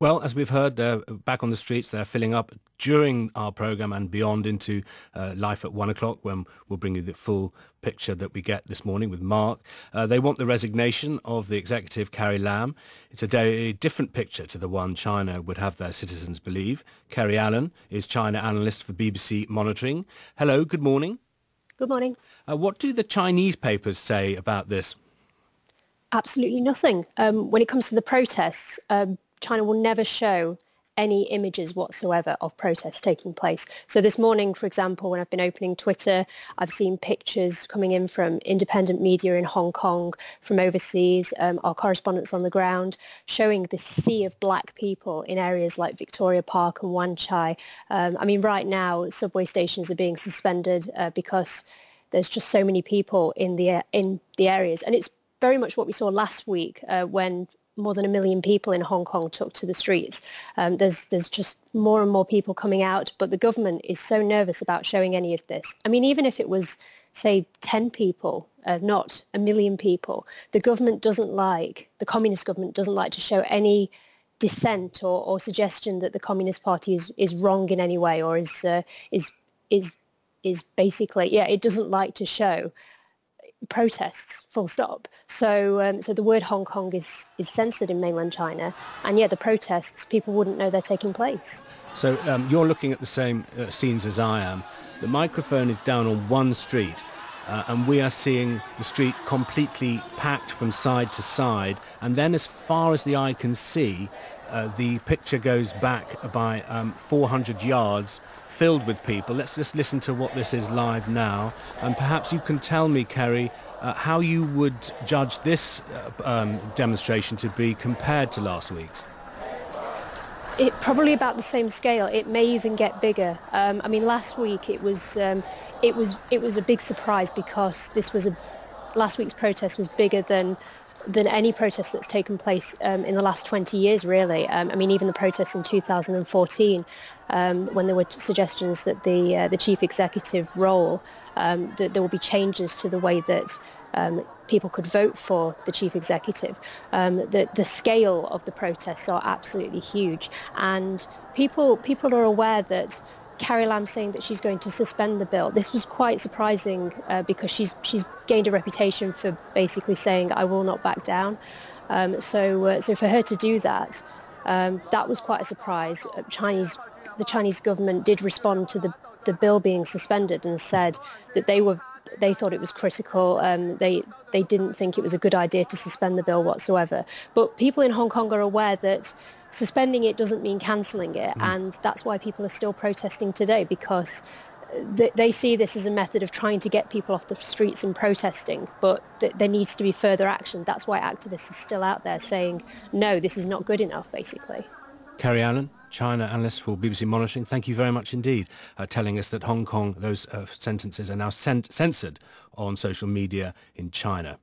Well, as we've heard, they're back on the streets. They're filling up during our programme and beyond into uh, life at one o'clock when we'll bring you the full picture that we get this morning with Mark. Uh, they want the resignation of the executive Carrie Lam. It's a very different picture to the one China would have their citizens believe. Kerry Allen is China analyst for BBC Monitoring. Hello, good morning. Good morning. Uh, what do the Chinese papers say about this? Absolutely nothing. Um, when it comes to the protests, um, China will never show any images whatsoever of protests taking place. So this morning, for example, when I've been opening Twitter, I've seen pictures coming in from independent media in Hong Kong, from overseas, um, our correspondents on the ground, showing the sea of black people in areas like Victoria Park and Wan Chai. Um, I mean, right now, subway stations are being suspended uh, because there's just so many people in the in the areas, and it's very much what we saw last week uh, when more than a million people in Hong Kong took to the streets. Um, there's there's just more and more people coming out, but the government is so nervous about showing any of this. I mean, even if it was say 10 people, uh, not a million people, the government doesn't like, the communist government doesn't like to show any dissent or, or suggestion that the Communist Party is, is wrong in any way or is, uh, is, is, is basically, yeah, it doesn't like to show protests full stop. So um, so the word hong kong is is censored in mainland china and yet the protests people wouldn't know they're taking place. So um, you're looking at the same uh, scenes as i am. The microphone is down on one street uh, and we are seeing the street completely packed from side to side and then as far as the eye can see uh, the picture goes back by um, 400 yards filled with people. Let's just listen to what this is live now. And perhaps you can tell me, Kerry, uh, how you would judge this uh, um, demonstration to be compared to last week's. It probably about the same scale. It may even get bigger. Um, I mean, last week it was um, it was it was a big surprise because this was a last week's protest was bigger than than any protest that's taken place um, in the last 20 years, really. Um, I mean, even the protests in 2014, um, when there were suggestions that the uh, the chief executive role, um, that there will be changes to the way that um, people could vote for the chief executive. Um, the, the scale of the protests are absolutely huge, and people people are aware that Carrie Lam saying that she's going to suspend the bill. This was quite surprising uh, because she's she's gained a reputation for basically saying I will not back down. Um, so uh, so for her to do that, um, that was quite a surprise. Uh, Chinese the Chinese government did respond to the the bill being suspended and said that they were they thought it was critical. Um, they they didn't think it was a good idea to suspend the bill whatsoever. But people in Hong Kong are aware that suspending it doesn't mean cancelling it, mm. and that's why people are still protesting today because th- they see this as a method of trying to get people off the streets and protesting. But th- there needs to be further action. That's why activists are still out there saying, no, this is not good enough, basically. Kerry Allen, China analyst for BBC Monitoring, thank you very much indeed, uh, telling us that Hong Kong, those uh, sentences are now cent- censored on social media in China.